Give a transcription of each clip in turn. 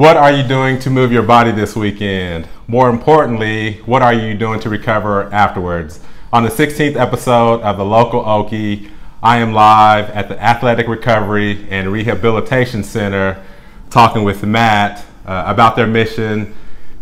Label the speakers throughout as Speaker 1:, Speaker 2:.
Speaker 1: What are you doing to move your body this weekend? More importantly, what are you doing to recover afterwards? On the 16th episode of the Local Okie, I am live at the Athletic Recovery and Rehabilitation Center talking with Matt uh, about their mission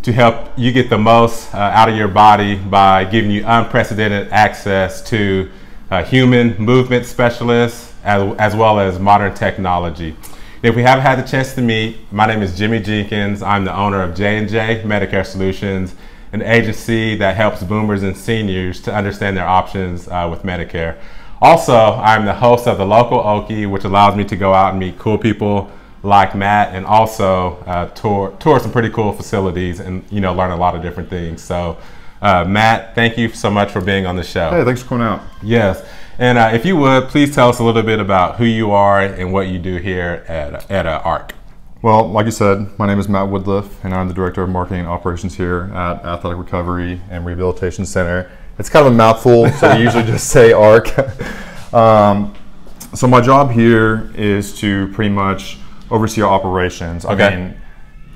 Speaker 1: to help you get the most uh, out of your body by giving you unprecedented access to uh, human movement specialists as, as well as modern technology. If we haven't had the chance to meet, my name is Jimmy Jenkins. I'm the owner of J&J Medicare Solutions, an agency that helps boomers and seniors to understand their options uh, with Medicare. Also, I'm the host of the Local Okie, which allows me to go out and meet cool people like Matt and also uh, tour, tour some pretty cool facilities and, you know, learn a lot of different things. So, uh, Matt, thank you so much for being on the show.
Speaker 2: Hey, thanks for coming out.
Speaker 1: Yes. And uh, if you would, please tell us a little bit about who you are and what you do here at, at uh, ARC.
Speaker 2: Well, like you said, my name is Matt Woodliff, and I'm the Director of Marketing and Operations here at Athletic Recovery and Rehabilitation Center. It's kind of a mouthful, so we usually just say ARC. um, so my job here is to pretty much oversee our operations.
Speaker 1: Okay.
Speaker 2: I mean,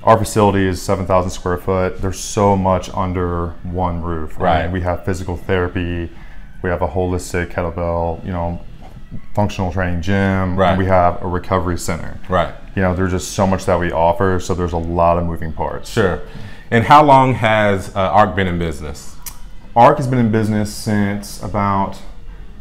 Speaker 2: our facility is 7,000 square foot. There's so much under one roof.
Speaker 1: Right.
Speaker 2: we have physical therapy, we have a holistic kettlebell, you know, functional training gym,
Speaker 1: Right.
Speaker 2: and we have a recovery center.
Speaker 1: Right.
Speaker 2: You know, there's just so much that we offer, so there's a lot of moving parts.
Speaker 1: Sure. And how long has uh, ARC been in business?
Speaker 2: ARC has been in business since about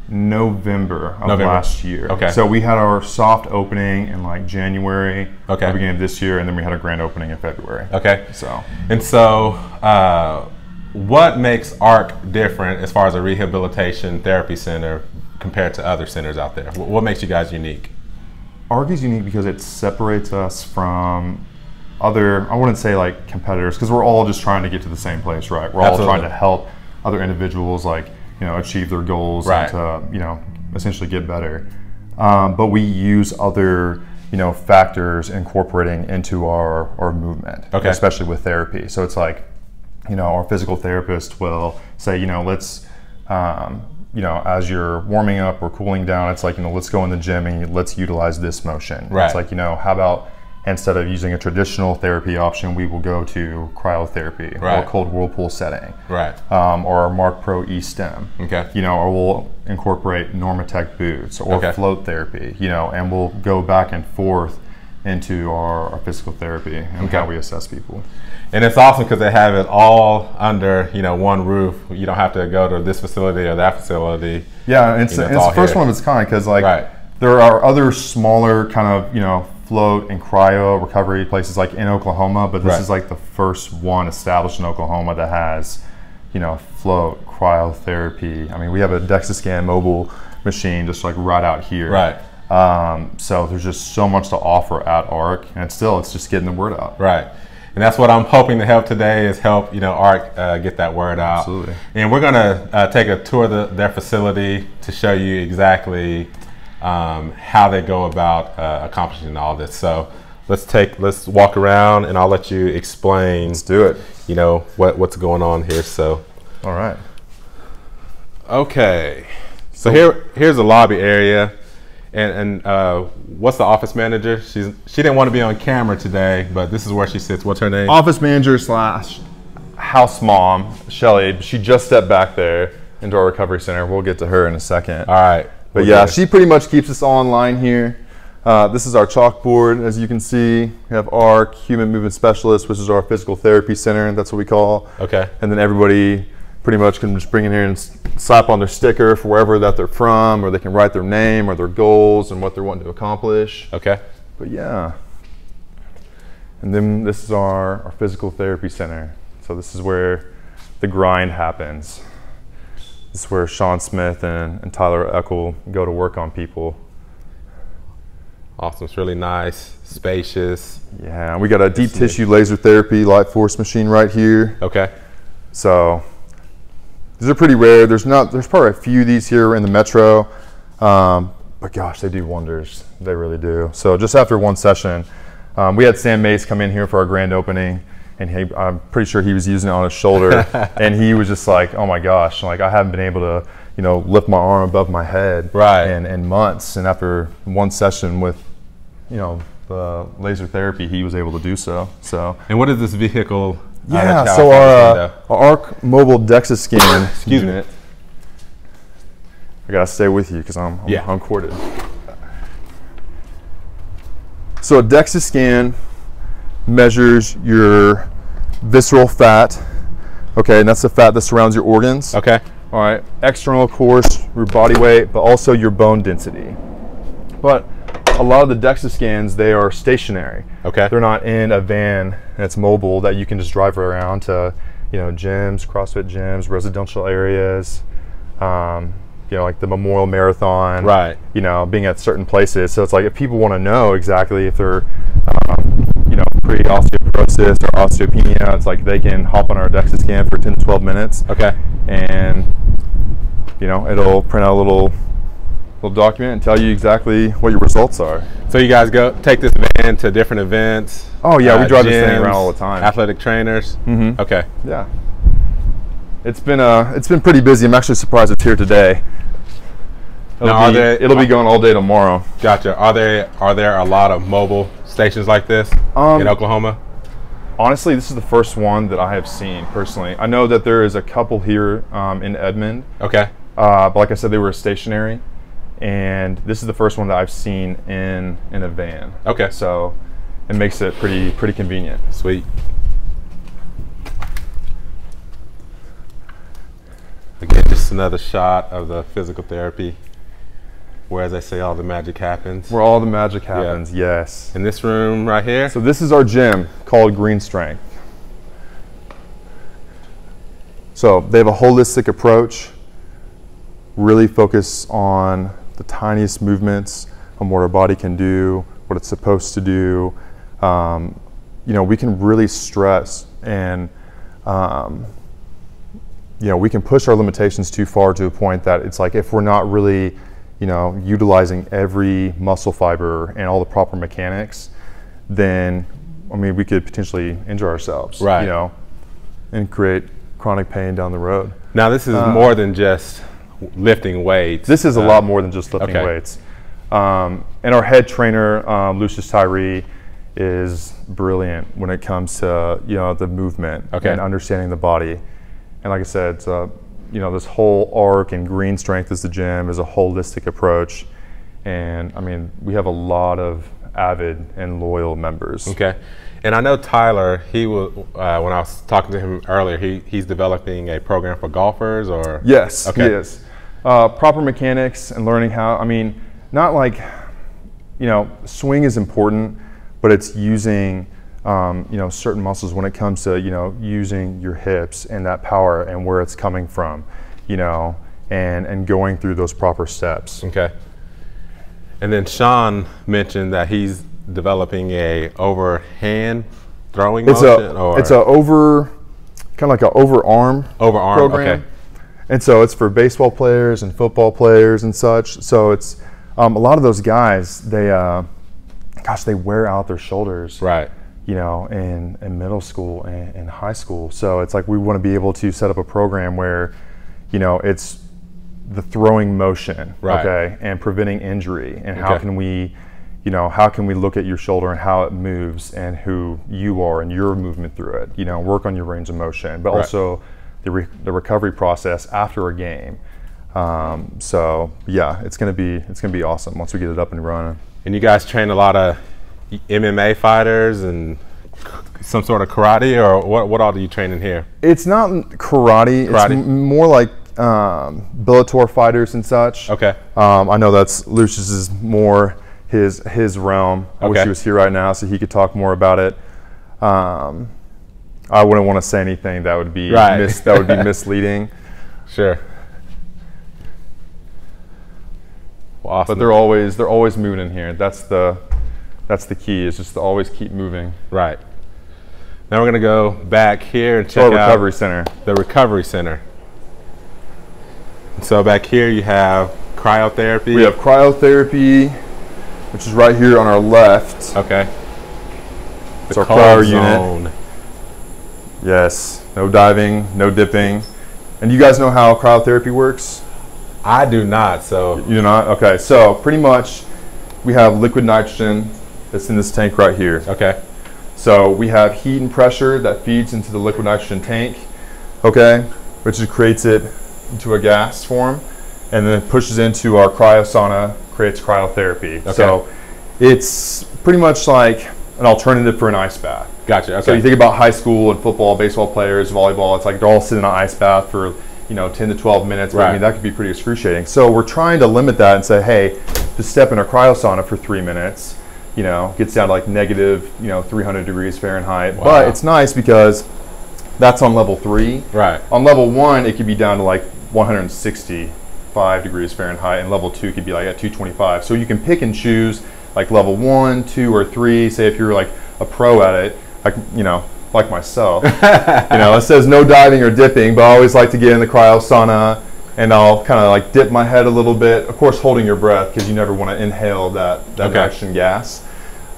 Speaker 2: November of
Speaker 1: November.
Speaker 2: last year.
Speaker 1: Okay.
Speaker 2: So we had our soft opening in like January,
Speaker 1: Okay.
Speaker 2: the beginning of this year, and then we had a grand opening in February.
Speaker 1: Okay.
Speaker 2: So
Speaker 1: And so, uh, what makes ARC different as far as a rehabilitation therapy center compared to other centers out there? What makes you guys unique?
Speaker 2: ARC is unique because it separates us from other, I wouldn't say like competitors, because we're all just trying to get to the same place, right? We're
Speaker 1: Absolutely.
Speaker 2: all trying to help other individuals like, you know, achieve their goals
Speaker 1: Right.
Speaker 2: and to, you know, essentially get better. Um, but we use other, you know, factors incorporating into our, our movement,
Speaker 1: Okay.
Speaker 2: especially with therapy. So it's like, you know, our physical therapist will say, you know, let's, um, you know, as you're warming up or cooling down, it's like, you know, let's go in the gym and let's utilize this motion.
Speaker 1: Right.
Speaker 2: It's like, you know, how about instead of using a traditional therapy option, we will go to cryotherapy or
Speaker 1: Right.
Speaker 2: a cold whirlpool setting,
Speaker 1: Right.
Speaker 2: um, or our Marc Pro E-Stem.
Speaker 1: Okay.
Speaker 2: You know, or we'll incorporate Normatec boots or
Speaker 1: Okay.
Speaker 2: float therapy, you know, and we'll go back and forth into our, our physical therapy and
Speaker 1: Okay.
Speaker 2: how we assess people.
Speaker 1: And it's awesome because they have it all under you know one roof. You don't have to go to this facility or that facility.
Speaker 2: Yeah, and it's,
Speaker 1: You know, it's
Speaker 2: it's the first
Speaker 1: here.
Speaker 2: one of its kind because like
Speaker 1: Right.
Speaker 2: there are other smaller kind of you know float and cryo recovery places like in Oklahoma, but this
Speaker 1: Right.
Speaker 2: is like the first one established in Oklahoma that has you know float cryotherapy. I mean, we have a DEXA scan mobile machine just like right out here.
Speaker 1: Right.
Speaker 2: Um, so there's just so much to offer at ARC, and still it's just getting the word out.
Speaker 1: Right. And that's what I'm hoping to help today is help you know ARC uh, get that word out.
Speaker 2: Absolutely.
Speaker 1: And we're gonna uh, take a tour of the, their facility to show you exactly um, how they go about uh, accomplishing all this. So let's take let's walk around and I'll let you explain.
Speaker 2: Let's do it.
Speaker 1: You know what what's going on here. So
Speaker 2: All right.
Speaker 1: okay. So here here's the lobby area. And, and uh, what's the office manager? She's she didn't want to be on camera today, but this is where she sits. What's her name?
Speaker 2: office manager slash house mom, Shelly. She just stepped back there into our recovery center. We'll get to her in a second.
Speaker 1: All right.
Speaker 2: But
Speaker 1: We're
Speaker 2: yeah, she pretty much keeps us all in line here. Uh, this is our chalkboard, as you can see. We have ARC, Human Movement Specialist, which is our physical therapy center. That's what we call.
Speaker 1: Okay.
Speaker 2: And then everybody pretty much can just bring in here and slap on their sticker for wherever that they're from, or they can write their name or their goals and what they're wanting to accomplish.
Speaker 1: Okay.
Speaker 2: But yeah. And then this is our, our physical therapy center. So this is where the grind happens. This is where Sean Smith and, and Tyler Eckel go to work on people.
Speaker 1: Awesome. It's really nice, spacious.
Speaker 2: Yeah, we got a deep tissue laser therapy LightForce machine right here.
Speaker 1: Okay.
Speaker 2: So these are pretty rare. There's not. There's probably a few of these here in the metro, um, but gosh, they do wonders. They really do. So just after one session, um, we had Sam Mace come in here for our grand opening, and he, I'm pretty sure he was using it on his shoulder, and he was just like, "Oh my gosh!" Like I haven't been able to, you know, lift my arm above my head
Speaker 1: Right.
Speaker 2: in, in months. And after one session with, you know, the laser therapy, he was able to do so. So
Speaker 1: And what is this vehicle? Uh,
Speaker 2: yeah,
Speaker 1: y'all
Speaker 2: so our, uh, our Arc Mobile DEXA scan
Speaker 1: Excuse me.
Speaker 2: I gotta stay with you because I'm, I'm,
Speaker 1: Yeah.
Speaker 2: I'm corded. So a DEXA scan measures your visceral fat. Okay, and that's the fat that surrounds your organs.
Speaker 1: Okay.
Speaker 2: All right, external, of course, your body weight, but also your bone density. But a lot of the DEXA scans, they are stationary.
Speaker 1: Okay.
Speaker 2: They're not in a van that's mobile that you can just drive around to, you know, gyms, CrossFit gyms, residential areas, um, you know, like the Memorial Marathon.
Speaker 1: Right.
Speaker 2: You know, being at certain places. So it's like if people want to know exactly if they're, um, you know, pre-osteoporosis or osteopenia, it's like they can hop on our DEXA scan for 10 to 12 minutes
Speaker 1: Okay.
Speaker 2: and you know it'll print out a little little document and tell you exactly what your results are.
Speaker 1: So you guys go take this van to different events.
Speaker 2: Oh, yeah, we
Speaker 1: uh,
Speaker 2: drive this thing
Speaker 1: gyms,
Speaker 2: around all the time.
Speaker 1: Athletic trainers.
Speaker 2: Mhm.
Speaker 1: Okay.
Speaker 2: Yeah, it's been uh it's been pretty busy. I'm actually surprised it's here today. It'll,
Speaker 1: Now,
Speaker 2: be,
Speaker 1: there-
Speaker 2: it'll be going all day tomorrow.
Speaker 1: Gotcha. Are there are there a lot of mobile stations like this
Speaker 2: Um,
Speaker 1: in Oklahoma?
Speaker 2: Honestly, this is the first one that I have seen personally. I know that there is a couple here um, in Edmond,
Speaker 1: Okay.
Speaker 2: uh, but like I said, they were stationary, and this is the first one that I've seen in in a van.
Speaker 1: Okay.
Speaker 2: So it makes it pretty pretty convenient.
Speaker 1: Sweet. Again, just another shot of the physical therapy, where, as I say, all the magic happens.
Speaker 2: Where all the magic happens, yes.
Speaker 1: In this room right here.
Speaker 2: So this is our gym called Green Strength. So they have a holistic approach, really focus on the tiniest movements, on what our body can do, what it's supposed to do. Um, you know, we can really stress and um, you know, we can push our limitations too far to a point that it's like if we're not really, you know, utilizing every muscle fiber and all the proper mechanics, then I mean, we could potentially injure ourselves,
Speaker 1: Right.
Speaker 2: You know, and create chronic pain down the road.
Speaker 1: now, this is more than just lifting weights.
Speaker 2: This is a
Speaker 1: Uh,
Speaker 2: lot more than just lifting
Speaker 1: okay.
Speaker 2: weights. Um, and our head trainer, um, Lucius Tyree, is brilliant when it comes to you know the movement
Speaker 1: Okay.
Speaker 2: and understanding the body. And like I said, uh, you know this whole arc and green strength as the gym is a holistic approach. And I mean, we have a lot of avid and loyal members.
Speaker 1: Okay. And I know Tyler. He will. Uh, when I was talking to him earlier, he he's developing a program for golfers, or
Speaker 2: Yes,
Speaker 1: Okay.
Speaker 2: yes. Uh, proper mechanics and learning how, I mean, not like, you know, swing is important, but it's using, um, you know, certain muscles when it comes to, you know, using your hips and that power and where it's coming from, you know, and, and going through those proper steps.
Speaker 1: Okay. And then Sean mentioned that he's developing a overhand throwing
Speaker 2: It's
Speaker 1: motion,
Speaker 2: a,
Speaker 1: or
Speaker 2: it's a over, kind of like a overarm
Speaker 1: overarm.
Speaker 2: program.
Speaker 1: Okay.
Speaker 2: And so it's for baseball players and football players and such. So it's um, a lot of those guys. They, uh, gosh, they wear out their shoulders.
Speaker 1: Right.
Speaker 2: You know, in, in middle school and, and high school. So it's like we want to be able to set up a program where, you know, it's the throwing motion,
Speaker 1: Right.
Speaker 2: okay, and preventing injury. And how can we, you know, how can we look at your shoulder and how it moves and who you are and your movement through it? You know, work on your range of motion, but
Speaker 1: Right.
Speaker 2: also the, re- the recovery process after a game. Um, so yeah, it's gonna be it's gonna be awesome once we get it up and running.
Speaker 1: And you guys train a lot of MMA fighters and some sort of karate, or what? What all do you train in here?
Speaker 2: It's not karate. It's
Speaker 1: Karate.
Speaker 2: m- more like um, Bellator fighters and such.
Speaker 1: Okay.
Speaker 2: Um, I know that's Lucius's more his his realm. I wish he was here right now so he could talk more about it. Um, I wouldn't want to say anything that would be
Speaker 1: Right.
Speaker 2: mis- that would be misleading.
Speaker 1: Sure. Well, awesome.
Speaker 2: But they're always they're always moving in here. That's the that's the key. Is just to always keep moving.
Speaker 1: right. Now we're gonna go back here and check out
Speaker 2: recovery center.
Speaker 1: the recovery center. So back here you have cryotherapy.
Speaker 2: We have cryotherapy, which is right here on our left.
Speaker 1: okay.
Speaker 2: It's
Speaker 1: The
Speaker 2: our
Speaker 1: cold
Speaker 2: cryo unit. Yes, no diving, no dipping. And you guys know how cryotherapy works?
Speaker 1: I do not. So
Speaker 2: You do not? Okay, so pretty much we have liquid nitrogen that's in this tank right here.
Speaker 1: Okay.
Speaker 2: So we have heat and pressure that feeds into the liquid nitrogen tank, okay, which creates it into a gas form, and then it pushes into our cryosauna, creates cryotherapy. Okay. So it's pretty much like an alternative for an ice bath.
Speaker 1: Gotcha. Okay.
Speaker 2: So you think about high school and football, baseball players, volleyball. It's like they're all sitting in an ice bath for you know 10 to 12 minutes. But I mean that could be pretty excruciating. So we're trying to limit that and say, hey, just step in a cryosauna for three minutes. You know, gets down to like negative you know 300 degrees Fahrenheit.
Speaker 1: Wow.
Speaker 2: But it's nice because that's on level three.
Speaker 1: right.
Speaker 2: On level one, it could be down to like 165 degrees Fahrenheit, and level two could be like at 225. So you can pick and choose like level one, two, or three. Say if you're like a pro at it, like you know, like myself. you know, it says no diving or dipping, but I always like to get in the cryo sauna and I'll kind of like dip my head a little bit. Of course, holding your breath because you never want to inhale that that
Speaker 1: Okay.
Speaker 2: nitrogen gas.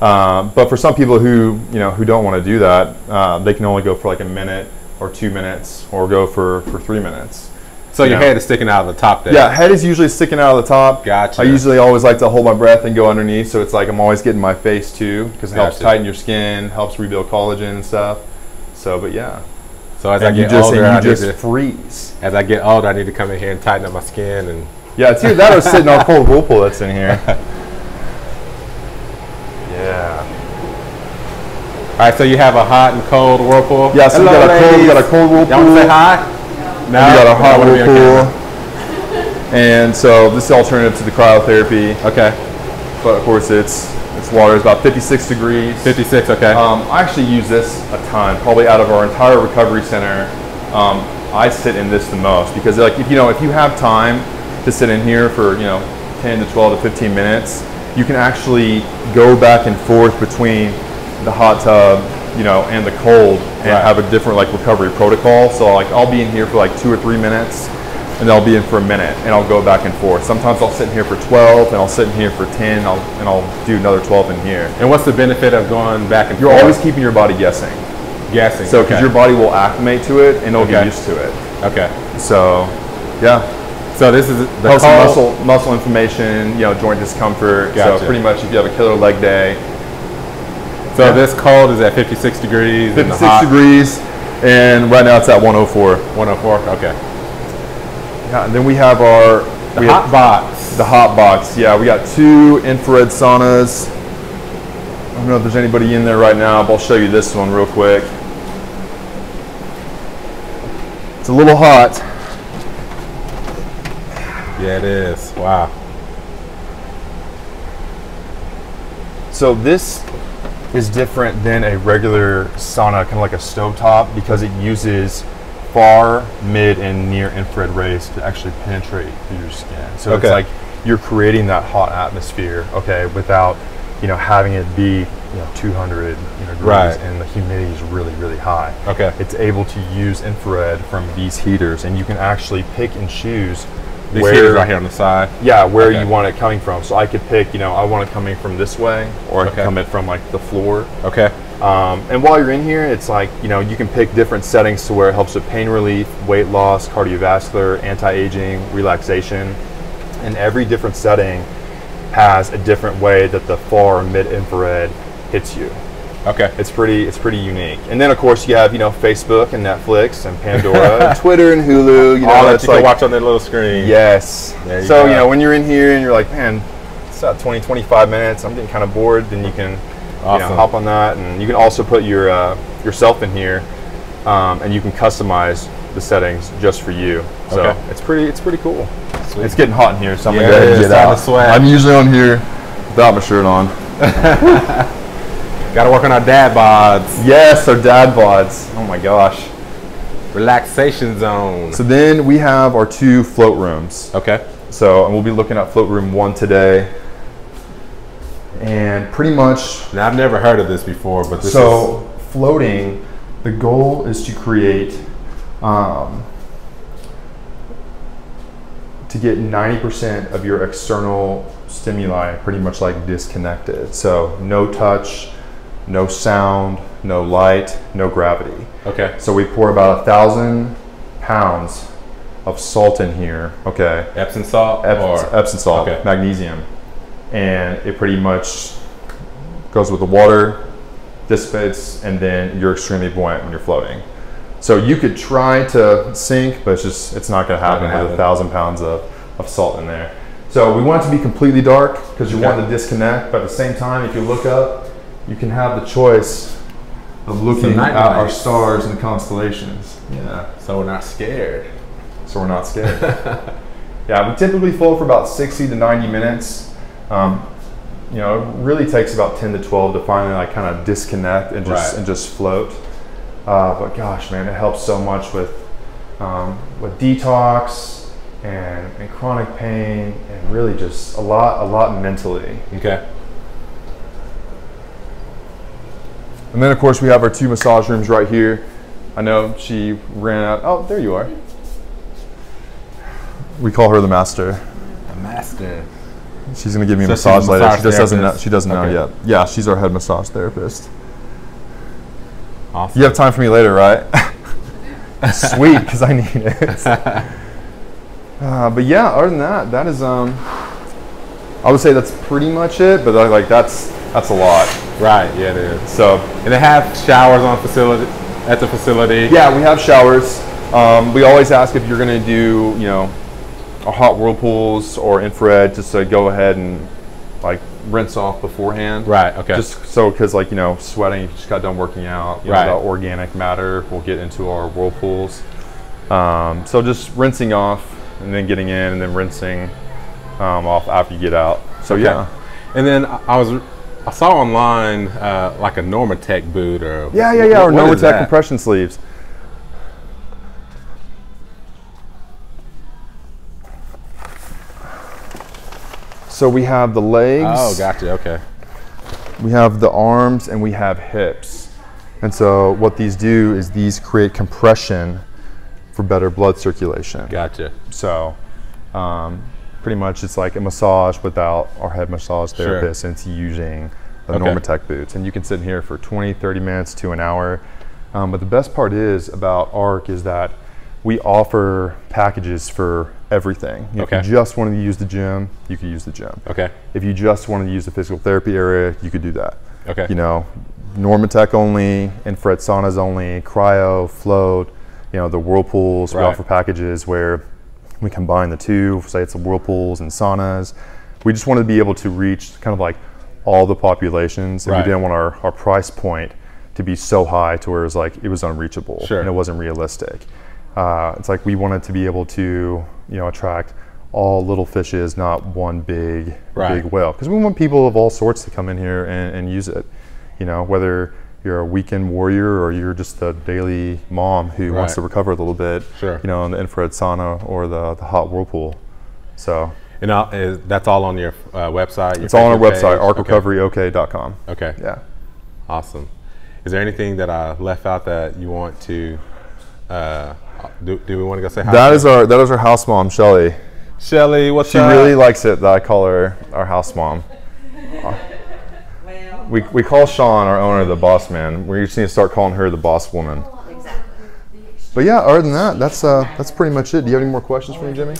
Speaker 2: Um, but for some people who you know who don't want to do that, uh, they can only go for like a minute or two minutes, or go for for three minutes.
Speaker 1: So your
Speaker 2: Yeah.
Speaker 1: head is sticking out of the top there.
Speaker 2: Yeah, head is usually sticking out of the top.
Speaker 1: Gotcha.
Speaker 2: I usually always like to hold my breath and go underneath, so it's like I'm always getting my face too, because it helps
Speaker 1: Gotcha.
Speaker 2: tighten your skin, helps rebuild collagen and stuff. So, but yeah,
Speaker 1: So as
Speaker 2: and
Speaker 1: I
Speaker 2: you
Speaker 1: get
Speaker 2: just
Speaker 1: older,
Speaker 2: and
Speaker 1: I
Speaker 2: you
Speaker 1: need
Speaker 2: just
Speaker 1: to,
Speaker 2: freeze.
Speaker 1: as I get older, I need to come in here and tighten up my skin and.
Speaker 2: Yeah, it's either that or sitting on our cold whirlpool that's in here. yeah.
Speaker 1: All right. So you have a hot and cold whirlpool.
Speaker 2: Yeah, so we got a cold, we got a
Speaker 1: ladies.
Speaker 2: cold whirlpool.
Speaker 1: Y'all say hi? No.
Speaker 2: We got a hot
Speaker 1: wanna be on camera.
Speaker 2: whirlpool. And so this is alternative to the cryotherapy,
Speaker 1: Okay.
Speaker 2: but of course it's it's water is about 56 degrees.
Speaker 1: 56. Okay.
Speaker 2: Um, I actually use this a ton. Probably out of our entire recovery center, um, I sit in this the most because, like, if you know, if you have time to sit in here for you know 10 to 12 to 15 minutes, you can actually go back and forth between the hot tub, you know, and the cold, and
Speaker 1: Right.
Speaker 2: have a different like recovery protocol. So like, I'll be in here for like two or three minutes. And I'll be in for a minute, and I'll go back and forth. Sometimes I'll sit in here for 12, and I'll sit in here for 10, and I'll, and I'll do another 12 in here.
Speaker 1: and what's the benefit of going back and forth?
Speaker 2: You're
Speaker 1: forth?
Speaker 2: always keeping your body guessing.
Speaker 1: guessing.
Speaker 2: So, because
Speaker 1: okay.
Speaker 2: your body will acclimate to it and it'll get used to it.
Speaker 1: Okay.
Speaker 2: So, yeah,
Speaker 1: So this is the
Speaker 2: helps muscle muscle inflammation, you know, joint discomfort.
Speaker 1: Gotcha.
Speaker 2: So, pretty much, if you have a killer leg day,
Speaker 1: So
Speaker 2: Yeah.
Speaker 1: this cold is at 56 degrees. and
Speaker 2: 56
Speaker 1: hot,
Speaker 2: degrees, and right now it's at 104.
Speaker 1: 104. Okay.
Speaker 2: Yeah, and then we have our
Speaker 1: The
Speaker 2: we
Speaker 1: hot
Speaker 2: have
Speaker 1: box.
Speaker 2: the hot box. Yeah, we got two infrared saunas. I don't know if there's anybody in there right now, but I'll show you this one real quick. It's a little hot.
Speaker 1: Yeah, it is. Wow.
Speaker 2: So this is different than a regular sauna, kind of like a stovetop, because it uses far, mid, and near infrared rays to actually penetrate through your skin. So
Speaker 1: Okay.
Speaker 2: it's like you're creating that hot atmosphere, okay, without you know having it be you know 200 you know, degrees
Speaker 1: Right.
Speaker 2: and the humidity is really really high.
Speaker 1: Okay.
Speaker 2: It's able to use infrared from these heaters, and you can actually pick and choose
Speaker 1: These
Speaker 2: where
Speaker 1: heaters right here on the side.
Speaker 2: yeah, where
Speaker 1: Okay.
Speaker 2: you want it coming from. So I could pick, you know, I want it coming from this way, or I
Speaker 1: Okay.
Speaker 2: can come it from like the floor.
Speaker 1: Okay.
Speaker 2: Um, and while you're in here, it's like, you know, you can pick different settings to where it helps with pain relief, weight loss, cardiovascular, anti-aging, relaxation. And every different setting has a different way that the far mid-infrared hits you.
Speaker 1: Okay.
Speaker 2: It's pretty, it's pretty unique. And then of course you have, you know, Facebook and Netflix and Pandora, and Twitter and Hulu. You know,
Speaker 1: All that you can watch on that little screen.
Speaker 2: Yes.
Speaker 1: There you
Speaker 2: so,
Speaker 1: go.
Speaker 2: you know, when you're in here and you're like, man, it's about 20, 25 minutes, I'm getting kind of bored, then you can you know, hop on that. And you can also put your uh, yourself in here um, and you can customize the settings just for you. So
Speaker 1: Okay.
Speaker 2: it's pretty it's pretty cool.
Speaker 1: Sweet.
Speaker 2: It's getting hot in here, so I'm
Speaker 1: Yeah,
Speaker 2: gonna go ahead and get out. I'm usually on here without my shirt on.
Speaker 1: Got to work on our dad bods.
Speaker 2: Yes, our dad bods. Oh my gosh.
Speaker 1: Relaxation zone.
Speaker 2: So then we have our two float rooms.
Speaker 1: Okay.
Speaker 2: So and we'll be looking at float room one today. And pretty much
Speaker 1: Now I've never heard of this before, but this
Speaker 2: so floating, the goal is to create um, to get 90% of your external stimuli pretty much like disconnected. So no touch, no sound, no light, no gravity.
Speaker 1: okay.
Speaker 2: So we pour about a thousand pounds of salt in here. Okay.
Speaker 1: Epsom salt
Speaker 2: Ep- Epsom salt,
Speaker 1: Okay.
Speaker 2: magnesium, and it pretty much goes with the water, dissipates, and then you're extremely buoyant when you're floating. So you could try to sink, but it's just it's not going to happen with a thousand pounds of, of salt in there. So we want it to be completely dark because you want to disconnect, but at the same time, if you look up, you can have the choice of looking at our stars and constellations. Yeah
Speaker 1: So we're not scared.
Speaker 2: so we're not scared. yeah, we typically float for about 60 to 90 minutes. Um, you know, it really takes about 10 to 12 to finally like kind of disconnect and just
Speaker 1: Right.
Speaker 2: and just float. Uh, but gosh, man, it helps so much with um, with detox and, and chronic pain and really just a lot a lot mentally.
Speaker 1: Okay.
Speaker 2: And then of course we have our two massage rooms right here. I know she ran out. Oh, there you are. We call her the master.
Speaker 1: The master.
Speaker 2: She's gonna give me a
Speaker 1: So she's
Speaker 2: massage
Speaker 1: a
Speaker 2: later.
Speaker 1: massage
Speaker 2: she just doesn't know. She doesn't
Speaker 1: Okay.
Speaker 2: know yet. Yeah, she's our head massage therapist.
Speaker 1: Awesome.
Speaker 2: You have time for me later, right? Sweet, because I need it. Uh, but yeah, other than that, that is um. I would say that's pretty much it, but uh, like that's that's a lot.
Speaker 1: Right. Yeah, it is.
Speaker 2: So
Speaker 1: And they have showers on facility at the facility.
Speaker 2: yeah, we have showers. Um, we always ask if you're gonna do you know, a hot whirlpools or infrared, just to go ahead and like rinse off beforehand.
Speaker 1: Right. Okay.
Speaker 2: Just so, because like you know, sweating, you just got done working out. You
Speaker 1: Right.
Speaker 2: know, organic matter We'll get into our whirlpools. Um, so just rinsing off and then getting in and then rinsing um, off after you get out. So
Speaker 1: Okay.
Speaker 2: yeah,
Speaker 1: And then I was, I saw online uh, like a Normatec boot or
Speaker 2: yeah, yeah, yeah.
Speaker 1: or
Speaker 2: Normatec compression sleeves. So we have the legs.
Speaker 1: Oh, gotcha. Okay.
Speaker 2: We have the arms and we have hips. And so what these do is these create compression for better blood circulation.
Speaker 1: Gotcha.
Speaker 2: So um, pretty much it's like a massage without our head massage
Speaker 1: Sure.
Speaker 2: therapist and it's using the
Speaker 1: Okay.
Speaker 2: Normatec boots. And you can sit in here for 20, 30 minutes to an hour. Um, but the best part is about ARC is that we offer packages for everything. If
Speaker 1: Okay.
Speaker 2: you just wanted to use the gym, you could use the gym.
Speaker 1: Okay.
Speaker 2: If you just wanted to use the physical therapy area, you could do that.
Speaker 1: Okay.
Speaker 2: You know, Normatec only, infrared saunas only, cryo, float, you know, the whirlpools. We offer packages where we combine the two, say it's the whirlpools and saunas. We just wanted to be able to reach kind of like all the populations. And
Speaker 1: Right.
Speaker 2: we didn't want our, our price point to be so high to where it was like it was unreachable
Speaker 1: Sure.
Speaker 2: and it wasn't realistic. Uh, it's like we wanted to be able to, you know, attract all little fishes, not one big
Speaker 1: Right.
Speaker 2: big whale. Because we want people of all sorts to come in here and, and use it. You know, whether you're a weekend warrior or you're just a daily mom who wants to recover a little bit.
Speaker 1: Sure.
Speaker 2: You know, in the infrared sauna or the, the hot whirlpool. So
Speaker 1: And all, is, that's all on your uh, website. your
Speaker 2: it's all on our
Speaker 1: Facebook
Speaker 2: website,
Speaker 1: page?
Speaker 2: arcrecoveryok.com.
Speaker 1: Okay. okay.
Speaker 2: Yeah.
Speaker 1: Awesome. Is there anything that I left out that you want to? Uh, do, do we want to go say hi?
Speaker 2: That
Speaker 1: to-
Speaker 2: is our that is our house mom, Shelly.
Speaker 1: Shelly. What's
Speaker 2: She
Speaker 1: up?
Speaker 2: really likes it that I call her our house mom.
Speaker 3: Well,
Speaker 2: We, we call Sean, our owner, the boss man. We just need to start calling her the boss woman.
Speaker 3: exactly.
Speaker 2: But yeah, other than that, that's uh, that's pretty much it. Do you have any more questions for me, Jimmy?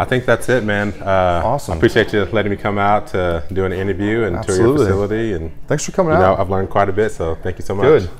Speaker 1: I think that's it, man. Uh,
Speaker 2: Awesome.
Speaker 1: I appreciate you letting me come out to do an interview and tour your facility, and
Speaker 2: Thanks for coming
Speaker 1: you know
Speaker 2: out.
Speaker 1: I've learned quite a bit. So thank you so much.
Speaker 2: Good.